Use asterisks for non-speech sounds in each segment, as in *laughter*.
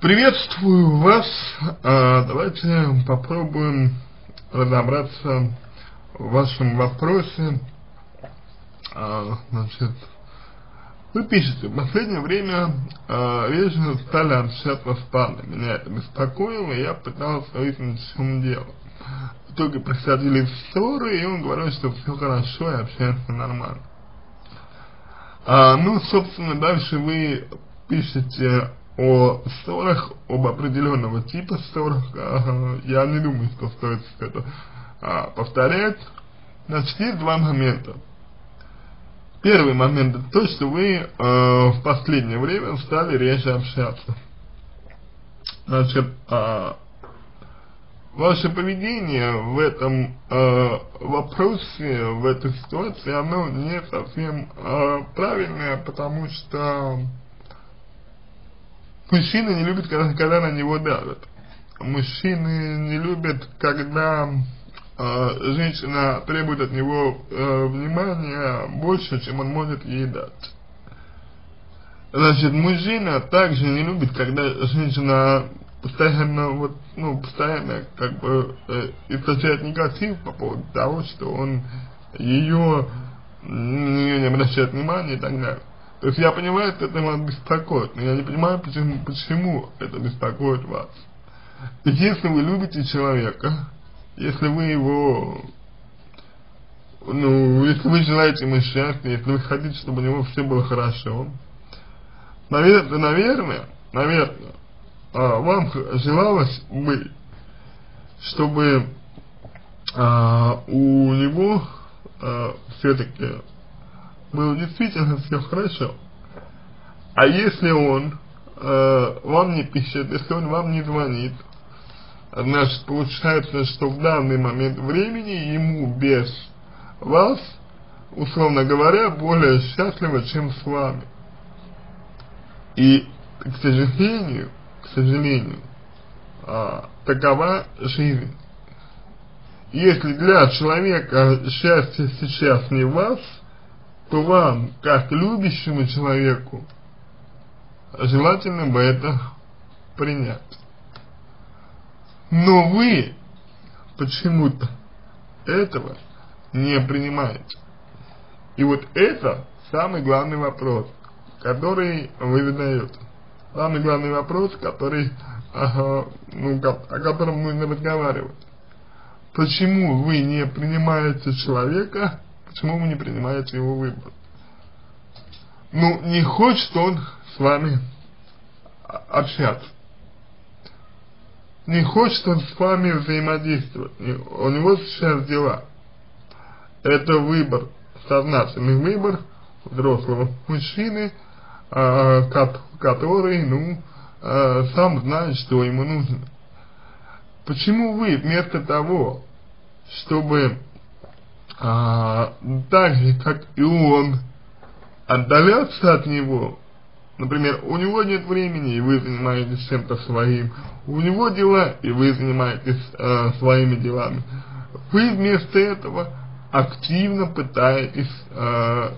Приветствую вас. А, давайте попробуем разобраться в вашем вопросе. А, значит, вы пишете, в последнее время реже стали общаться с парнем. Меня это беспокоило, и я пытался выяснить, в чем дело. В итоге происходили ссоры, и он говорил, что все хорошо и общается нормально. А, ну, собственно, дальше вы пишете о ссорах, об определенного типа ссорах, я не думаю, что стоит это а, повторять. Значит, есть два момента. Первый момент это то, что вы э, в последнее время стали реже общаться. Значит, э, ваше поведение в этом э, вопросе, в этой ситуации, оно не совсем э, правильное, потому что Мужчины не любят, когда, когда на него давят. Мужчины не любят, когда э, женщина требует от него э, внимания больше, чем он может ей дать. Значит, мужчина также не любит, когда женщина постоянно, вот, ну, постоянно, как бы, э, источает негатив по поводу того, что он ее, не обращает внимания и так далее. То есть я понимаю, что это вас беспокоит, но я не понимаю, почему, почему это беспокоит вас. Ведь если вы любите человека, если вы его, ну, если вы желаете ему счастья, если вы хотите, чтобы у него все было хорошо, наверное, наверное, наверное, вам желалось бы, чтобы а, у него а, все-таки было действительно все хорошо. А если он э, вам не пишет, если он вам не звонит, значит получается, что в данный момент времени ему без вас, условно говоря, более счастливо, чем с вами. И, к сожалению, к сожалению, а, такова жизнь. Если для человека счастье сейчас не вас, то вам, как любящему человеку, желательно бы это принять. Но вы почему-то этого не принимаете. И вот это самый главный вопрос, который вы задаете. Самый главный вопрос, который, ага, ну, о котором нужно разговаривать. Почему вы не принимаете человека, Почему вы не принимаете его выбор? Ну, не хочет он с вами общаться. Не хочет он с вами взаимодействовать. У него сейчас дела. Это выбор, сознательный выбор взрослого мужчины, а, который, ну, а, сам знает, что ему нужно. Почему вы вместо того, чтобы а, так же, как и он, отдаляться от него, например, у него нет времени, и вы занимаетесь чем-то своим, у него дела, и вы занимаетесь э, своими делами, вы вместо этого активно пытаетесь э,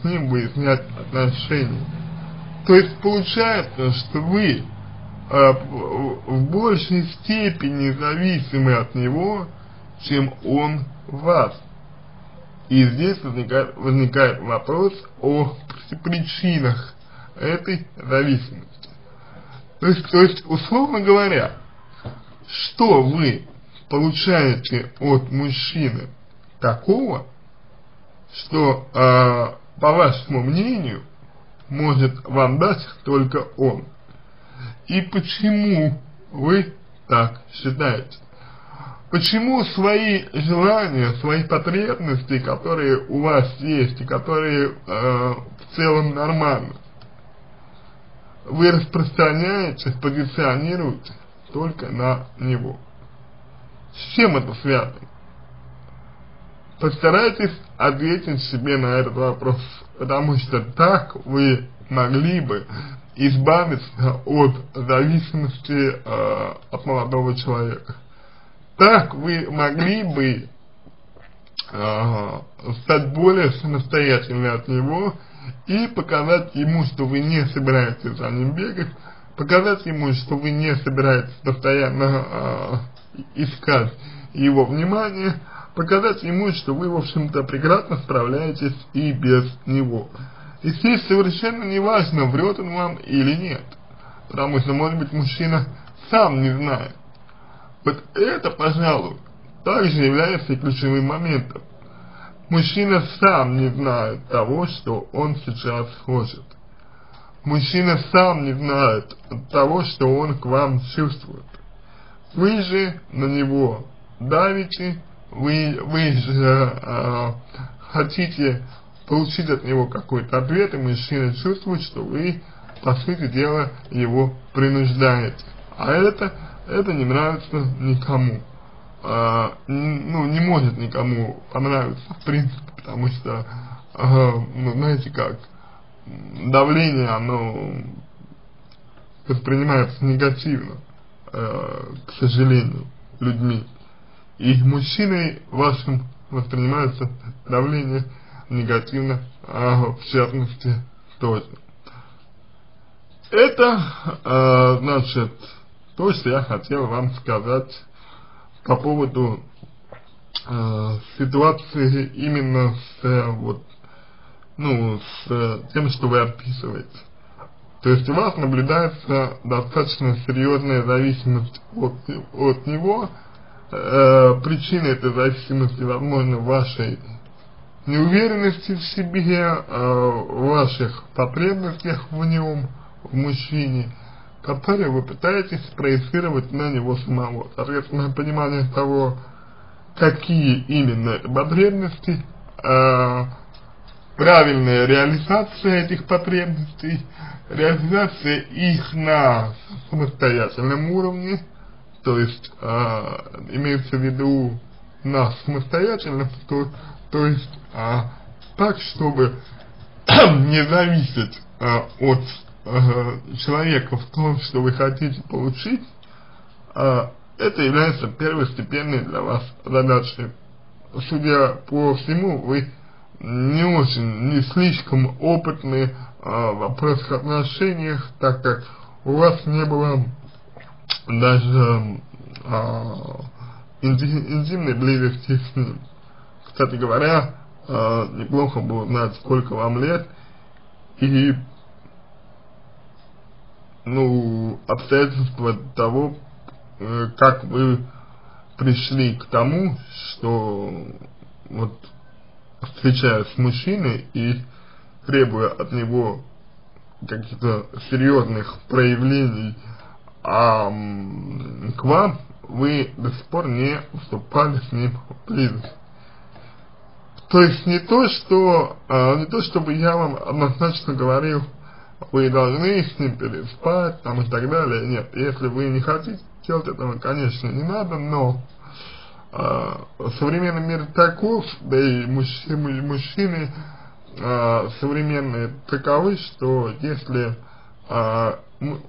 с ним выяснять отношения. То есть получается, что вы э, в большей степени зависимы от него, чем он вас. И здесь возникает, возникает вопрос о причинах этой зависимости. То есть, то есть, условно говоря, что вы получаете от мужчины такого, что, э, по вашему мнению, может вам дать только он. И почему вы так считаете? Почему свои желания, свои потребности, которые у вас есть и которые э, в целом нормальны, вы распространяете, позиционируете только на него? С чем это связано? Постарайтесь ответить себе на этот вопрос, потому что так вы могли бы избавиться от зависимости э, от молодого человека. Так вы могли бы э, стать более самостоятельны от него и показать ему, что вы не собираетесь за ним бегать, показать ему, что вы не собираетесь постоянно э, искать его внимание, показать ему, что вы, в общем-то, прекрасно справляетесь и без него. И здесь совершенно не важно, врет он вам или нет, потому что, может быть, мужчина сам не знает. Вот это, пожалуй, также является ключевым моментом. Мужчина сам не знает того, что он сейчас хочет. Мужчина сам не знает того, что он к вам чувствует. Вы же на него давите, вы, вы же э, хотите получить от него какой-то ответ, и мужчина чувствует, что вы, по сути дела, его принуждаете. А это, это не нравится никому. А, ну, не может никому понравиться, в принципе, потому что, а, ну, знаете как, давление, оно воспринимается негативно, э, к сожалению, людьми. И мужчиной вашим воспринимается давление негативно, а в частности тоже. Это, э, значит, то, что я хотел вам сказать по поводу э, ситуации именно с, э, вот, ну, с э, тем, что вы описываете. То есть у вас наблюдается достаточно серьезная зависимость от, от него. Э, причина этой зависимости, возможно, вашей неуверенности в себе, э, ваших потребностях в нем, в мужчине, которые вы пытаетесь проецировать на него самого. Соответственно, понимание того, какие именно потребности, э, правильная реализация этих потребностей, реализация их на самостоятельном уровне, то есть э, имеется в виду на самостоятельном, то, то есть э, так, чтобы *clears throat* не зависеть э, от э, человека в том, что вы хотите получить, э, это является первостепенной для вас задачей. Судя по всему, вы не очень, не слишком опытны э, в вопросах отношениях, так как у вас не было даже э, интимной близости с ним. Кстати говоря, э, неплохо было знать, сколько вам лет, и ну, обстоятельства того, э, как вы пришли к тому, что вот встречаясь с мужчиной и требуя от него каких-то серьезных проявлений, а к вам вы до сих пор не уступали с ним в близость. То есть не то, что, а, не то, чтобы я вам однозначно говорил, вы должны с ним переспать, там и так далее. Нет, если вы не хотите делать этого, конечно, не надо, но э, современный мир таков, да и мужчины, мужчины э, современные таковы, что если э,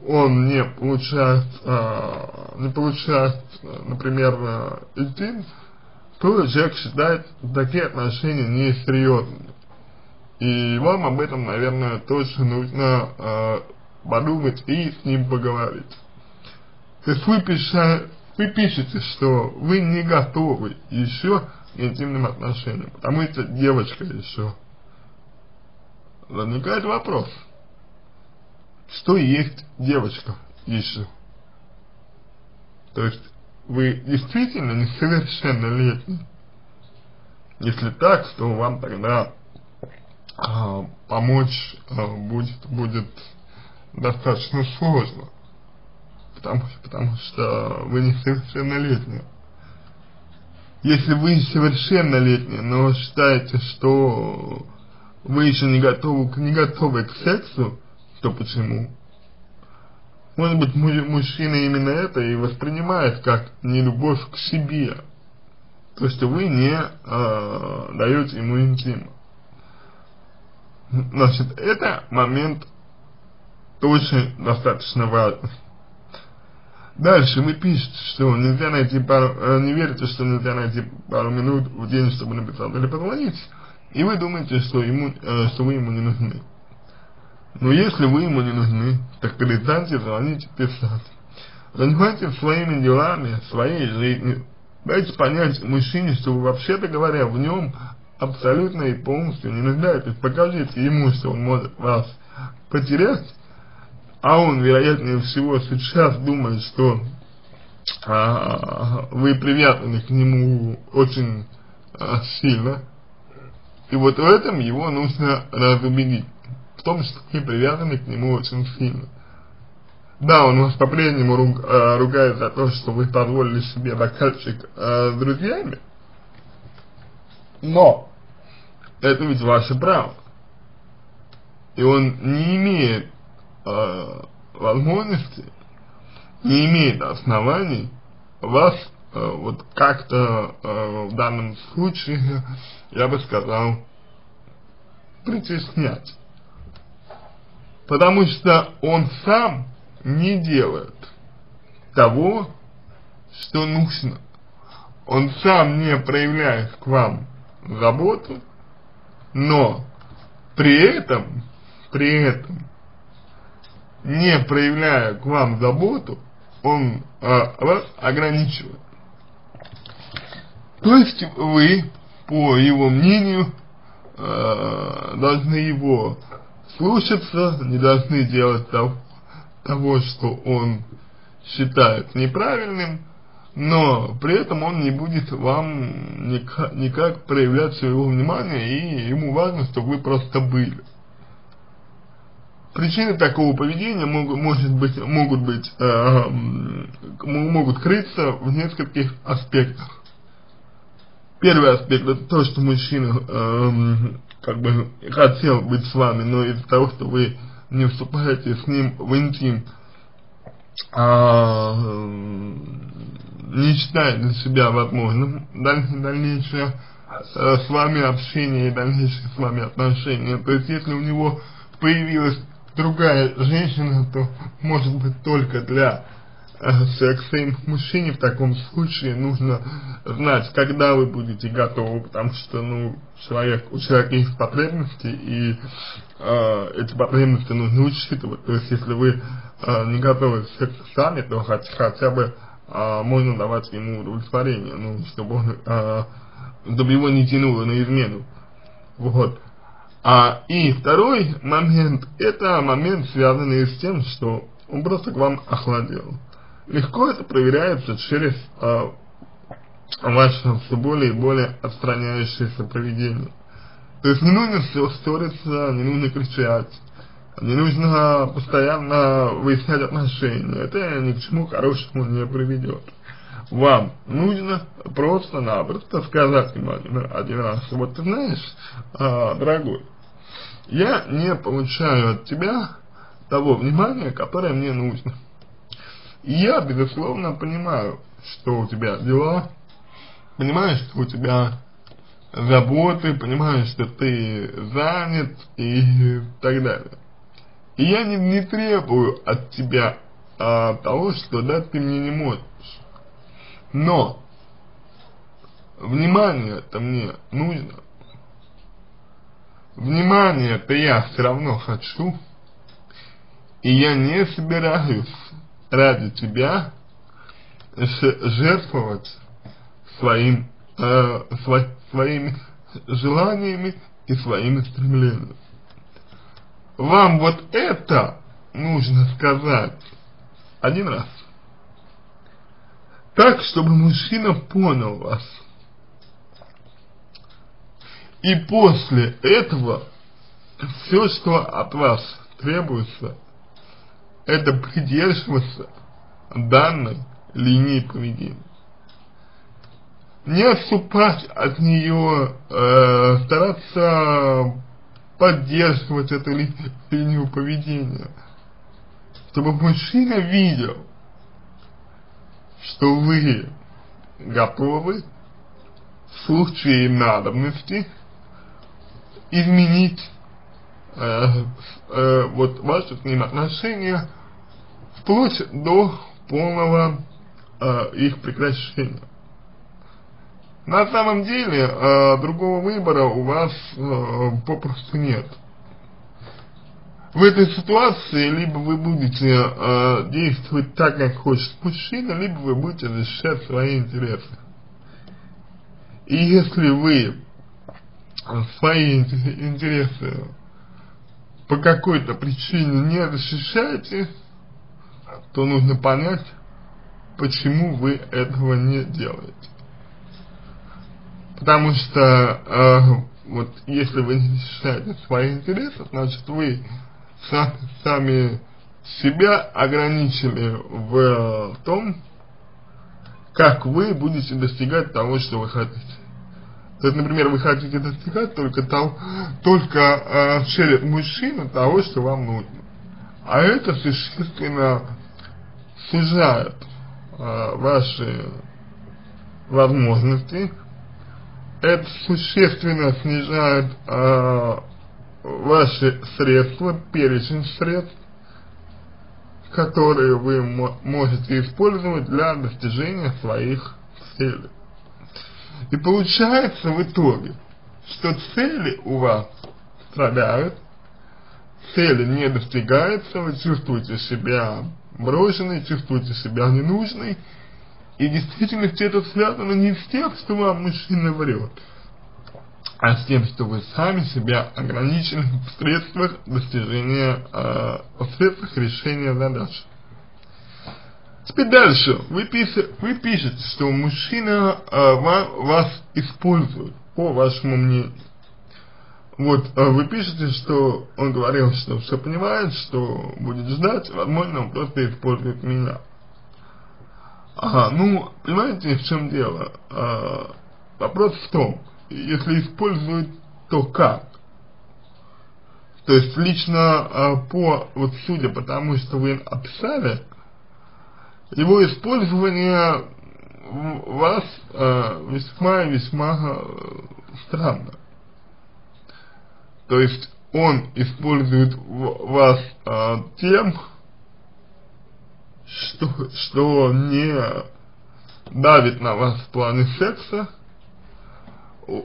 он не получает, э, не получает, например, э, интим, то человек считает такие отношения несерьезными. И вам об этом, наверное, точно нужно э, подумать и с ним поговорить. То есть вы, пиша, вы пишете, что вы не готовы еще к интимным отношениям, потому что девочка еще. Возникает вопрос, что есть девочка еще? То есть вы действительно несовершеннолетний? Если так, то вам тогда помочь а, будет, будет достаточно сложно, потому, потому что вы не совершеннолетний. Если вы совершеннолетний, но считаете, что вы еще не готовы, не готовы к сексу, то почему? Может быть, мужчина именно это и воспринимает как нелюбовь к себе. То, что вы не э, даете ему интим. Значит, это момент очень достаточно важный. Дальше вы пишете, что нельзя найти пару, э, не верите, что нельзя найти пару минут в день, чтобы написать или позвонить, и вы думаете, что ему, э, что вы ему не нужны. Но если вы ему не нужны, так перестаньте звонить и писать. Занимайтесь своими делами, своей жизнью. Дайте понять мужчине, что вы вообще-то говоря в нем абсолютно и полностью не нуждаетесь. Покажите ему, что он может вас потерять, а он, вероятнее всего, сейчас думает, что а, вы привязаны к нему очень а, сильно. И вот в этом его нужно разубедить. В том, что вы привязаны к нему очень сильно. Да, он вас по-прежнему руг, э, ругает за то, что вы позволили себе бокальчик э, с друзьями, но это ведь ваше право. И он не имеет э, возможности, не имеет оснований вас э, вот как-то э, в данном случае, я бы сказал, притеснять. Потому что он сам не делает того, что нужно. Он сам не проявляет к вам заботу, но при этом, при этом, не проявляя к вам заботу, он а, вас ограничивает. То есть вы, по его мнению, э, должны его слушаться, не должны делать того, того, что он считает неправильным, но при этом он не будет вам никак, никак проявлять своего внимания, и ему важно, чтобы вы просто были. Причины такого поведения могут, может быть, могут быть, э, могут крыться в нескольких аспектах. Первый аспект это то, что мужчина э, как бы хотел быть с вами, но из-за того, что вы не вступаете с ним в интим, не считает для себя возможным даль дальнейшее э, с вами общение и дальнейшие с вами отношения. То есть, если у него появилась другая женщина, то может быть только для секса и мужчине в таком случае нужно знать, когда вы будете готовы, потому что, ну, человек, у человека есть потребности, и э, эти потребности нужно учитывать. То есть, если вы э, не готовы к сексу сами, то хоть, хотя бы э, можно давать ему удовлетворение, ну, чтобы он, э, чтобы его не тянуло на измену. Вот. А, и второй момент, это момент, связанный с тем, что он просто к вам охладел. Легко это проверяется через э, ваше все более и более отстраняющееся поведение. То есть не нужно все ссориться, не нужно кричать, не нужно постоянно выяснять отношения. Это ни к чему хорошему не приведет. Вам нужно просто-напросто сказать ему один, один раз, вот ты знаешь, э, дорогой, я не получаю от тебя того внимания, которое мне нужно. И я, безусловно, понимаю, что у тебя дела, понимаю, что у тебя заботы, понимаю, что ты занят и так далее. И я не, не требую от тебя а, того, что дать ты мне не можешь. Но внимание-то мне нужно. Внимание-то я все равно хочу. И я не собираюсь ради тебя жертвовать своим, э, сво, своими желаниями и своими стремлениями. Вам вот это нужно сказать один раз. Так, чтобы мужчина понял вас. И после этого все, что от вас требуется, это придерживаться данной линии поведения. Не отступать от нее, э, стараться поддерживать эту ли, линию поведения, чтобы мужчина видел, что вы готовы в случае надобности изменить э, э, вот ваши с ним отношения вплоть до полного э, их прекращения. На самом деле, э, другого выбора у вас э, попросту нет. в этой ситуации либо вы будете э, действовать так, как хочет мужчина, либо вы будете защищать свои интересы. И если вы свои интересы по какой-то причине не защищаете, то нужно понять, почему вы этого не делаете. Потому что э, вот если вы не защищаете свои интересы, значит вы сами, сами себя ограничили в том, как вы будете достигать того, что вы хотите. То есть, например, вы хотите достигать только, того, только э, через мужчину того, что вам нужно. А это существенно сужает э, ваши возможности, это существенно снижает э, ваши средства, перечень средств, которые вы можете использовать для достижения своих целей. И получается в итоге, что цели у вас страдают, цели не достигаются, вы чувствуете себя брошенной, чувствуете себя ненужной, и в действительности это связано не с тем, что вам мужчина врет, а с тем, что вы сами себя ограничили в средствах достижения, э, в средствах решения задач. Теперь дальше. Вы, пишете, вы пишете, что мужчина э, вас использует, по вашему мнению. Вот, э, вы пишете, что он говорил, что все понимает, что будет ждать, возможно, он просто использует меня. Ага, ну, понимаете, в чем дело? Э, вопрос в том, если использует, то как? То есть лично э, по, вот судя по тому, что вы описали, его использование вас э, весьма и весьма э, странно. То есть он использует вас э, тем, что, что не давит на вас в плане секса,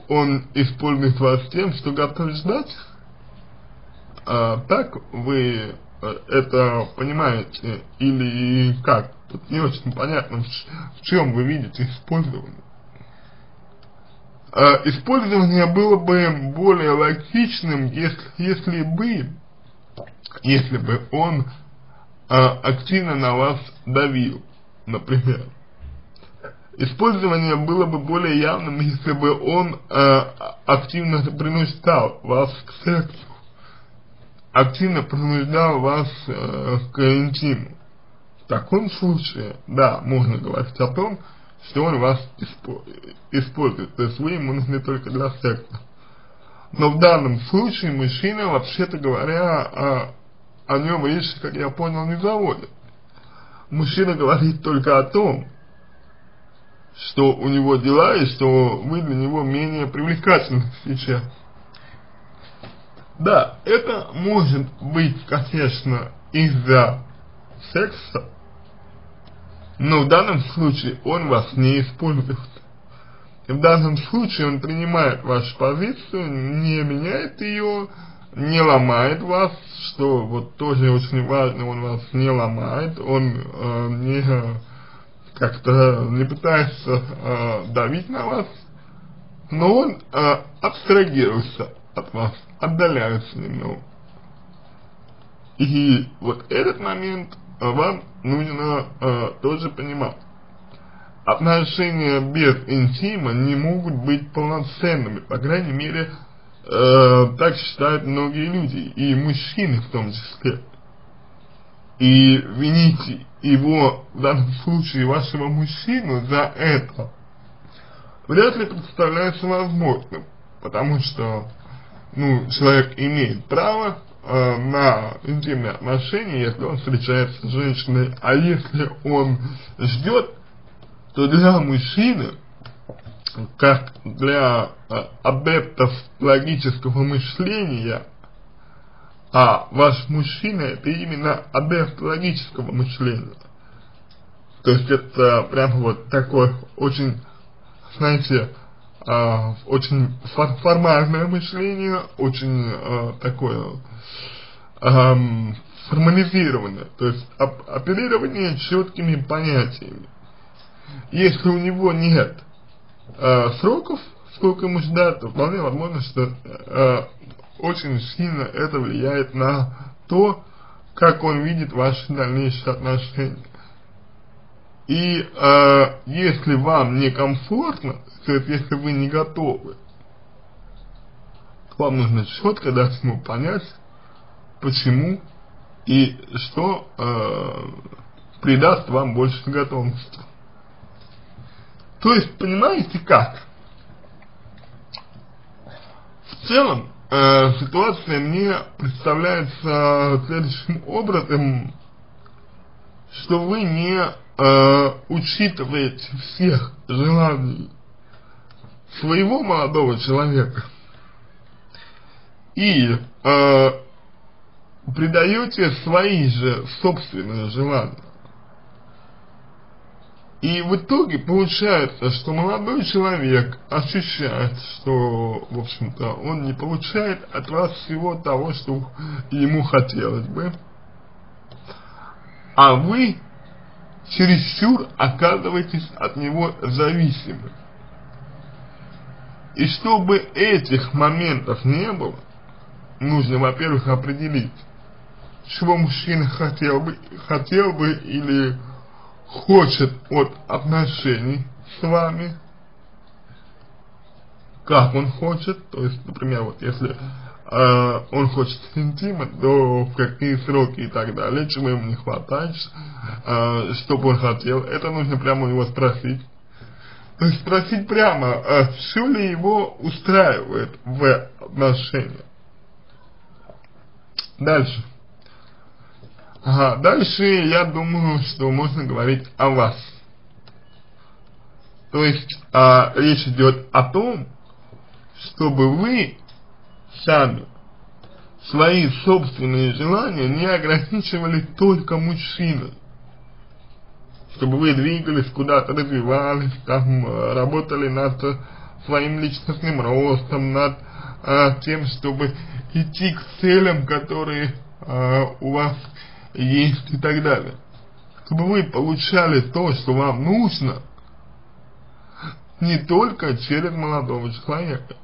он использует вас тем, что готов ждать, а так вы э, это понимаете или как? Тут не очень понятно, в чем вы видите использование. А, использование было бы более логичным, если, если бы, если бы он а, активно на вас давил, например. Использование было бы более явным, если бы он а, активно принуждал вас к сексу, активно принуждал вас а, к интиму. В таком случае, да, можно говорить о том, что он вас использует, то есть вы ему нужны только для секса. Но в данном случае мужчина, вообще-то говоря, о, о нем речь, как я понял, не заводит. Мужчина говорит только о том, что у него дела и что вы для него менее привлекательны *laughs* сейчас. Да, это может быть, конечно, из-за секса, но в данном случае он вас не использует. В данном случае он принимает вашу позицию, не меняет ее, не ломает вас, что вот тоже очень важно, он вас не ломает, он э, не как-то не пытается э, давить на вас, но он э, абстрагируется от вас, отдаляется немного. И вот этот момент вам нужно э, тоже понимать. Отношения без интима не могут быть полноценными, по крайней мере, э, так считают многие люди, и мужчины в том числе. И вините его, в данном случае вашего мужчину, за это вряд ли представляется возможным, потому что, ну, человек имеет право э, на интимные отношения, если он встречается с женщиной, а если он ждет, то для мужчины, как для э, адептов логического мышления, а ваш мужчина это именно адепт логического мышления. То есть это прям вот такой очень, знаете, э, очень формальное мышление, очень э, такое эм, формализировано, то есть оп четкими понятиями. Если у него нет э, сроков, сколько ему ждать, то вполне возможно, что э, очень сильно это влияет на то, как он видит ваши дальнейшие отношения. И э, если вам некомфортно, то есть если вы не готовы, вам нужно четко дать ему понять, почему и что э, придаст вам больше готовности. То есть, понимаете как? В целом, э, ситуация мне представляется следующим образом, что вы не э, учитываете всех желаний своего молодого человека и э, придаете свои же собственные желания. И в итоге получается, что молодой человек ощущает, что, в общем-то, он не получает от вас всего того, что ему хотелось бы, а вы чересчур оказываетесь от него зависимы. И чтобы этих моментов не было, нужно, во-первых, определить, чего мужчина хотел бы, хотел бы или хочет от отношений с вами, как он хочет, то есть, например, вот если э, он хочет интима, то в какие сроки и так далее, чего ему не хватает, э, что бы он хотел, это нужно прямо у него спросить. То есть спросить прямо, э, все ли его устраивает в отношениях. Дальше. Ага, дальше я думаю, что можно говорить о вас. То есть а, речь идет о том, чтобы вы сами свои собственные желания не ограничивали только мужчиной. Чтобы вы двигались куда-то, развивались, там, работали над своим личностным ростом, над а, тем, чтобы идти к целям, которые а, у вас есть и так далее. Чтобы вы получали то, что вам нужно, не только через молодого человека.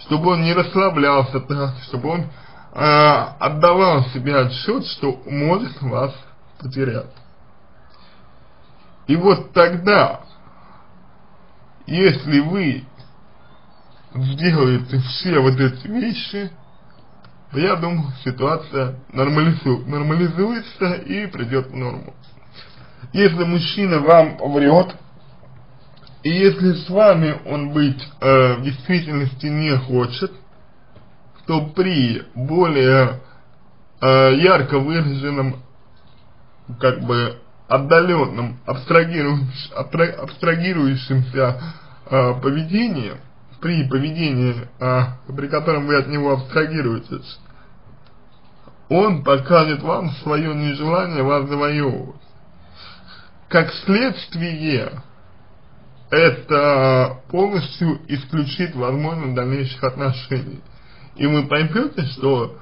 Чтобы он не расслаблялся так, чтобы он э, отдавал себе отчет, что может вас потерять. И вот тогда, если вы сделаете все вот эти вещи, я думаю, ситуация нормализу, нормализуется и придет в норму. Если мужчина вам врет, и если с вами он быть э, в действительности не хочет, то при более э, ярко выраженном, как бы отдаленном, абстрагирующемся э, поведении, при поведении, э, при котором вы от него абстрагируетесь, он покажет вам свое нежелание вас завоевывать. Как следствие, это полностью исключит возможность дальнейших отношений. И вы поймете, что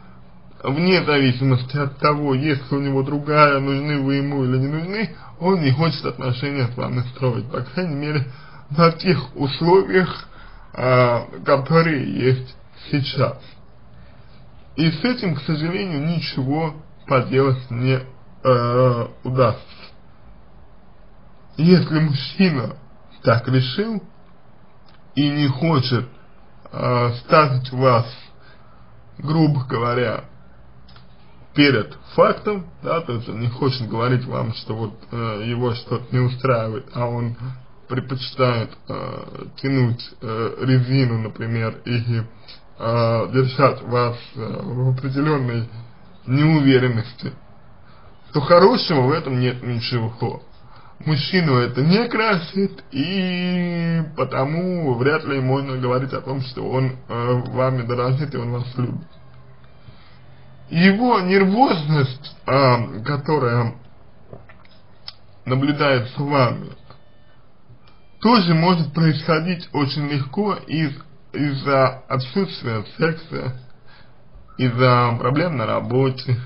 вне зависимости от того, есть у него другая, нужны вы ему или не нужны, он не хочет отношения с вами строить, по крайней мере, на тех условиях, а, которые есть сейчас. И с этим, к сожалению, ничего поделать не э, удастся. Если мужчина так решил и не хочет э, ставить вас, грубо говоря, перед фактом, да, то есть он не хочет говорить вам, что вот э, его что-то не устраивает, а он предпочитает э, тянуть э, резину, например, и э, держать вас э, в определенной неуверенности, то хорошего в этом нет ничего. Мужчину это не красит, и потому вряд ли можно говорить о том, что он э, вами дорожит и он вас любит. Его нервозность, э, которая наблюдается вами, тоже может происходить очень легко из из-за отсутствия секса из-за проблем на работе,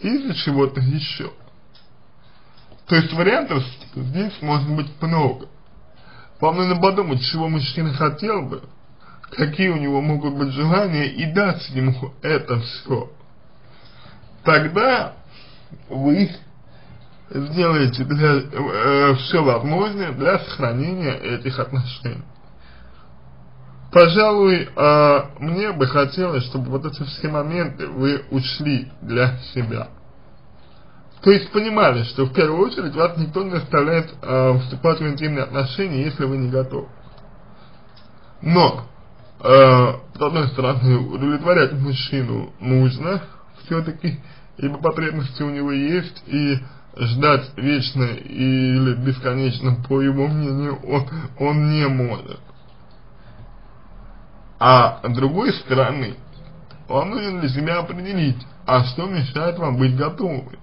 из-за чего-то еще. То есть вариантов здесь может быть много. Вам нужно подумать, чего мужчина хотел бы, какие у него могут быть желания, и дать ему это все. Тогда вы сделаете для, э, все возможное для сохранения этих отношений. Пожалуй, э, мне бы хотелось, чтобы вот эти все моменты вы учли для себя. То есть понимали, что в первую очередь вас никто не заставляет э, вступать в интимные отношения, если вы не готовы. Но, э, с одной стороны, удовлетворять мужчину нужно все-таки, ибо потребности у него есть, и ждать вечно или бесконечно, по его мнению, он, он не может. А с другой стороны, вам нужно для себя определить, а что мешает вам быть готовым.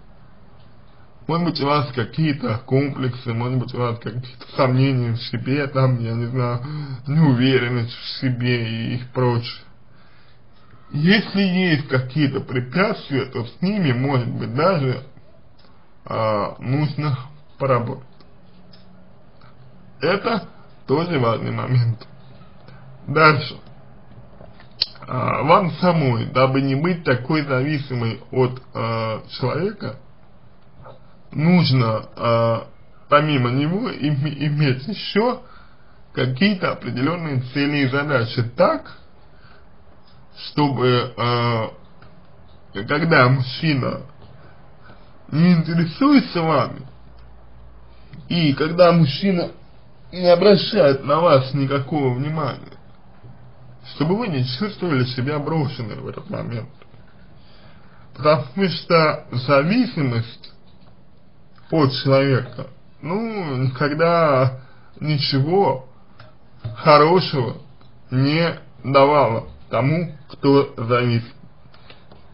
Может быть у вас какие-то комплексы, может быть у вас какие-то сомнения в себе, там, я не знаю, неуверенность в себе и их прочее. Если есть какие-то препятствия, то с ними, может быть, даже а, нужно поработать. Это тоже важный момент. Дальше. А, вам самой, дабы не быть такой зависимой от а, человека, нужно а, помимо него им, иметь еще какие-то определенные цели и задачи так, чтобы э, когда мужчина не интересуется вами, и когда мужчина не обращает на вас никакого внимания, чтобы вы не чувствовали себя брошенной в этот момент. Потому что зависимость от человека, ну, никогда ничего хорошего не давала тому, кто зависит.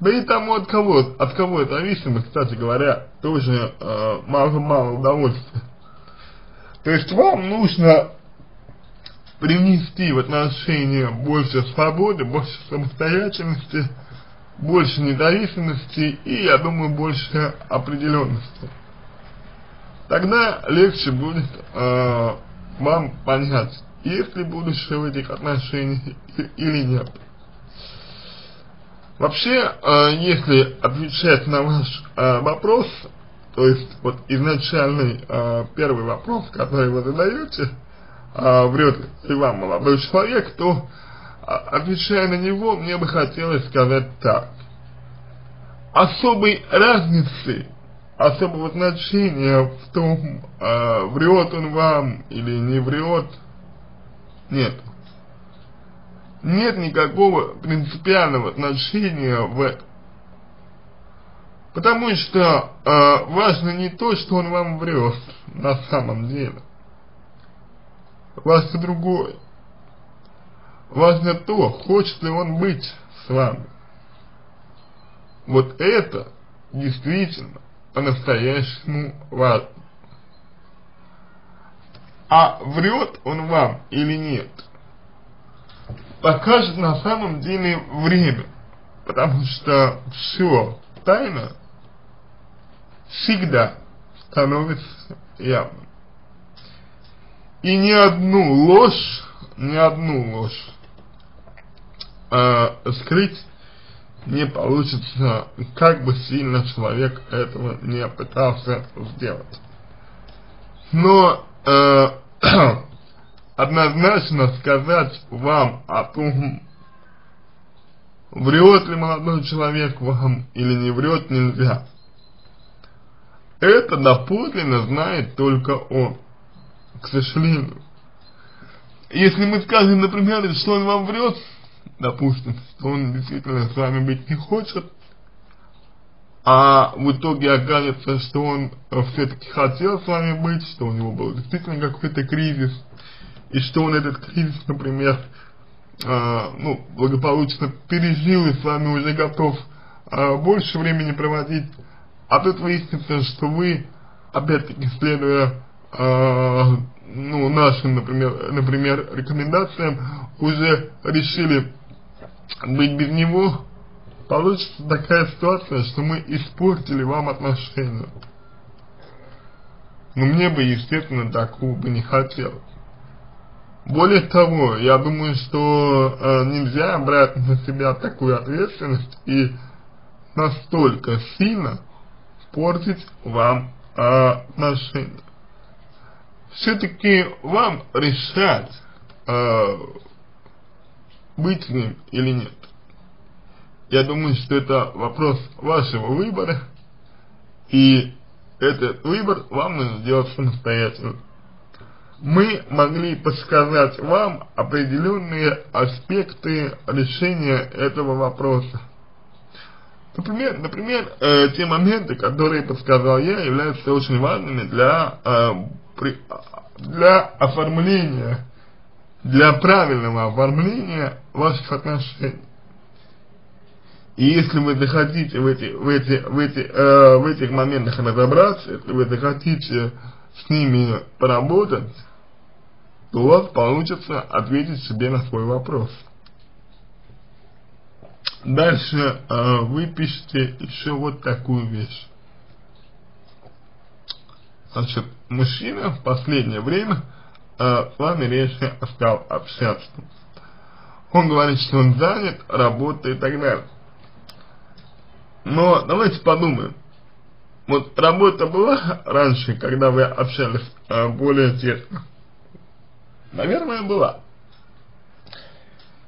Да и тому, от кого, от кого это зависимо, кстати говоря, тоже мало-мало э, удовольствия. То есть вам нужно привнести в отношения больше свободы, больше самостоятельности, больше независимости и, я думаю, больше определенности. Тогда легче будет э, вам понять, есть ли будущее в этих отношениях или нет. Вообще, э, если отвечать на ваш э, вопрос, то есть вот изначальный э, первый вопрос, который вы задаете, врет ли вам молодой человек, то отвечая на него, мне бы хотелось сказать так. Особой разницы, особого значения в том, врет он вам или не врет, нет нет никакого принципиального отношения в этом. Потому что э, важно не то, что он вам врет на самом деле. Важно другое. Важно то, хочет ли он быть с вами. Вот это действительно по-настоящему важно. А врет он вам или нет – покажет на самом деле время. Потому что все тайно всегда становится явным. И ни одну ложь, ни одну ложь э, скрыть не получится, как бы сильно человек этого не пытался сделать. Но э, *clears throat* однозначно сказать вам о том, врет ли молодой человек вам или не врет, нельзя. Это доподлинно знает только он, к сожалению. Если мы скажем, например, что он вам врет, допустим, что он действительно с вами быть не хочет, а в итоге окажется, что он все-таки хотел с вами быть, что у него был действительно какой-то кризис, и что он этот кризис, например, э, ну, благополучно пережил и с вами уже готов э, больше времени проводить, а тут выяснится, что вы, опять-таки, следуя э, ну, нашим, например, например, рекомендациям, уже решили быть без него, получится такая ситуация, что мы испортили вам отношения. Но мне бы, естественно, такого бы не хотелось. Более того, я думаю, что э, нельзя брать на себя такую ответственность и настолько сильно портить вам э, отношения. Все-таки вам решать, э, быть с ним или нет. Я думаю, что это вопрос вашего выбора, и этот выбор вам нужно сделать самостоятельно. Мы могли подсказать вам определенные аспекты решения этого вопроса. Например, например э, те моменты, которые подсказал я, являются очень важными для, э, при, для оформления, для правильного оформления ваших отношений. И если вы захотите в, эти, в, эти, в, эти, э, в этих моментах разобраться, если вы захотите с ними поработать, то у вас получится ответить себе на свой вопрос. Дальше э, вы пишете еще вот такую вещь. Значит, мужчина в последнее время э, с вами реже стал общаться. Он говорит, что он занят, работает и так далее. Но давайте подумаем. Вот работа была раньше, когда вы общались э, более тесно? Наверное, была.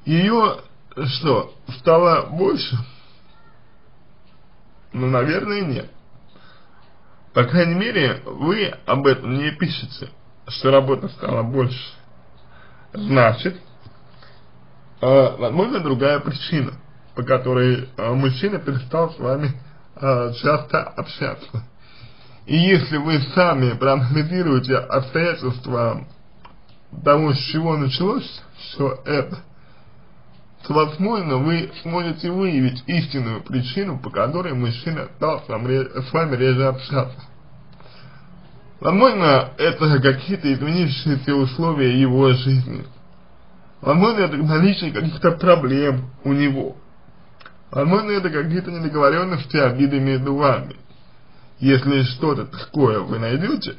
Ее что, стало больше? Ну, наверное, нет. По крайней мере, вы об этом не пишете, что работа стала больше. Значит, э, возможно, другая причина по которой э, мужчина перестал с вами э, часто общаться. И если вы сами проанализируете обстоятельства того, с чего началось все это, то, возможно, вы сможете выявить истинную причину, по которой мужчина стал с вами реже общаться. Возможно, это какие-то изменившиеся условия его жизни. Возможно, это наличие каких-то проблем у него. Возможно, это какие-то недоговоренности, обиды между вами. Если что-то такое вы найдете,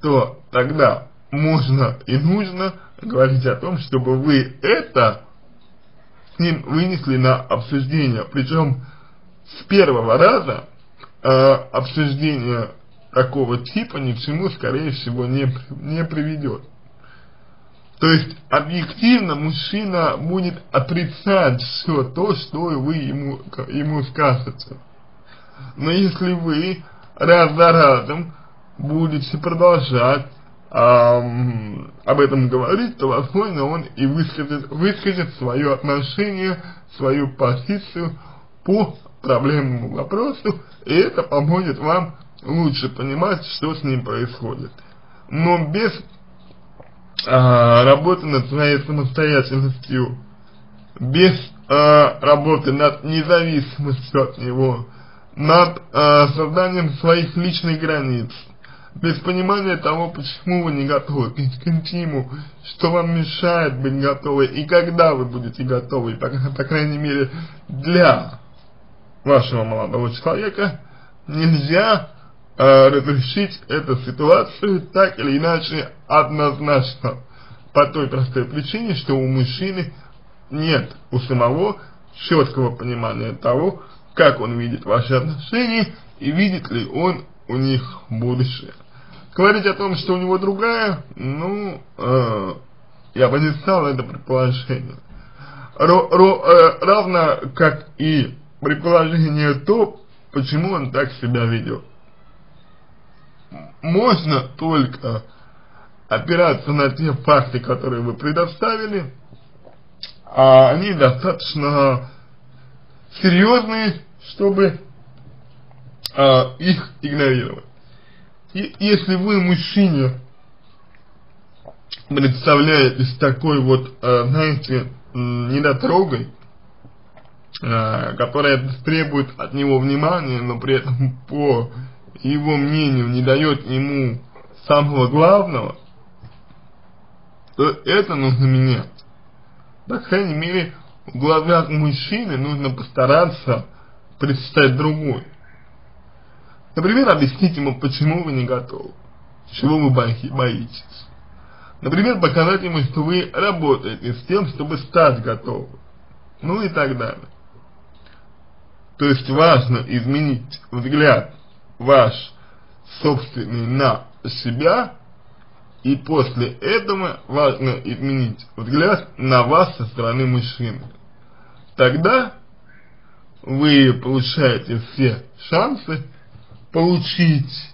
то тогда можно и нужно говорить о том, чтобы вы это с ним вынесли на обсуждение. Причем с первого раза э, обсуждение такого типа ни к чему, скорее всего, не, не приведет. То есть объективно мужчина будет отрицать все то, что вы ему, ему скажете. Но если вы раз за разом будете продолжать об этом говорить, то возможно он и выскажет, выскажет свое отношение, свою позицию по проблемному вопросу, и это поможет вам лучше понимать, что с ним происходит. Но без а, работы над своей самостоятельностью, без а, работы над независимостью от него, над а, созданием своих личных границ, без понимания того, почему вы не готовы к, к интиму, что вам мешает быть готовы и когда вы будете готовы, по, по крайней мере, для вашего молодого человека, нельзя э, разрешить эту ситуацию так или иначе однозначно. По той простой причине, что у мужчины нет у самого четкого понимания того, как он видит ваши отношения и видит ли он у них будущее. Говорить о том, что у него другая, ну, э, я бы не стал это предположение. Ро, ро, э, равно как и предположение то, почему он так себя ведет можно только опираться на те факты, которые вы предоставили, а они достаточно серьезные, чтобы а, их игнорировать. Если вы мужчине представляетесь такой вот, а, знаете, недотрогой, а, которая требует от него внимания, но при этом по его мнению не дает ему самого главного, то это нужно менять. По крайней мере, в глазах мужчины нужно постараться предстать другой. Например, объяснить ему, почему вы не готовы, чего вы боитесь. Например, показать ему, что вы работаете с тем, чтобы стать готовым. Ну и так далее. То есть важно изменить взгляд ваш собственный на себя, и после этого важно изменить взгляд на вас со стороны мужчины. Тогда вы получаете все шансы получить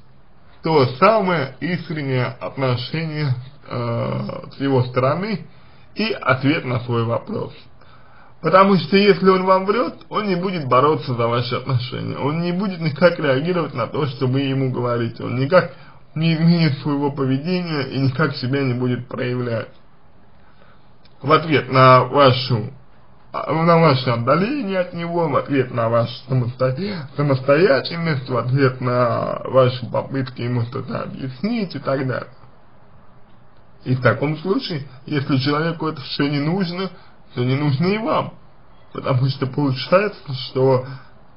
то самое искреннее отношение э, с его стороны и ответ на свой вопрос. Потому что если он вам врет, он не будет бороться за ваши отношения. Он не будет никак реагировать на то, что вы ему говорите. Он никак не изменит своего поведения и никак себя не будет проявлять. В ответ на вашу на ваше отдаление от него, в ответ на вашу самостоятельность, в ответ на ваши попытки ему что-то объяснить и так далее. И в таком случае, если человеку это все не нужно, то не нужно и вам. Потому что получается, что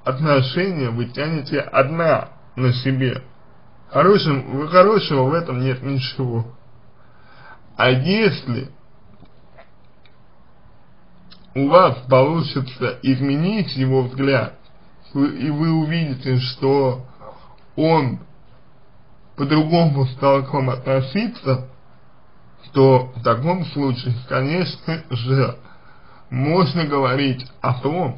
отношения вы тянете одна на себе. Хорошим, хорошего в этом нет ничего. А если у вас получится изменить его взгляд, и вы увидите, что он по-другому стал к вам относиться, то в таком случае, конечно же, можно говорить о том,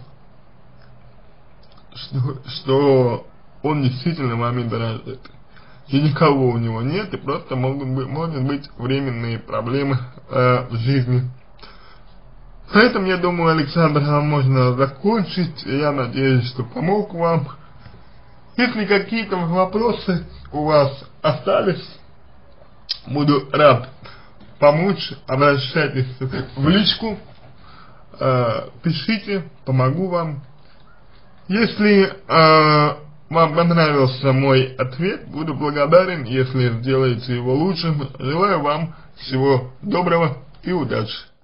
что, что он действительно вами дорожит. И никого у него нет, и просто могут быть, могут быть временные проблемы э, в жизни. На этом, я думаю, Александр, можно закончить. Я надеюсь, что помог вам. Если какие-то вопросы у вас остались, буду рад помочь. Обращайтесь в личку, э, пишите, помогу вам. Если э, вам понравился мой ответ, буду благодарен, если сделаете его лучшим. Желаю вам всего доброго и удачи.